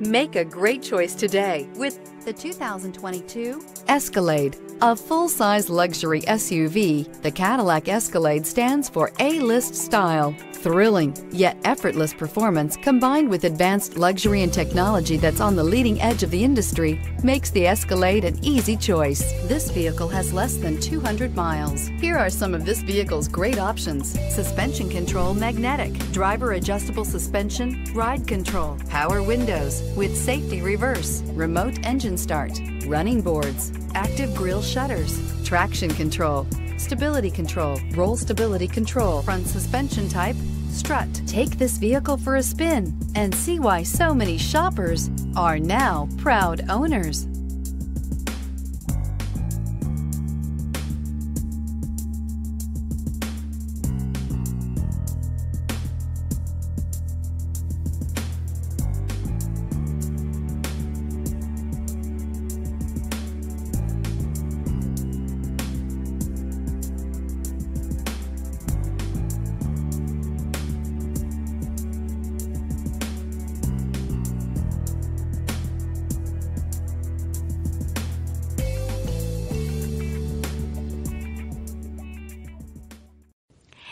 Make a great choice today with the 2022 Escalade. A full-size luxury SUV, the Cadillac Escalade stands for A-list style. Thrilling, yet effortless performance combined with advanced luxury and technology that's on the leading edge of the industry makes the Escalade an easy choice. This vehicle has less than 200 miles. Here are some of this vehicle's great options. Suspension control magnetic, driver adjustable suspension, ride control, power windows with safety reverse, remote engine start, running boards, active grille shutters, traction control, stability control, roll stability control, front suspension type, strut. Take this vehicle for a spin and see why so many shoppers are now proud owners.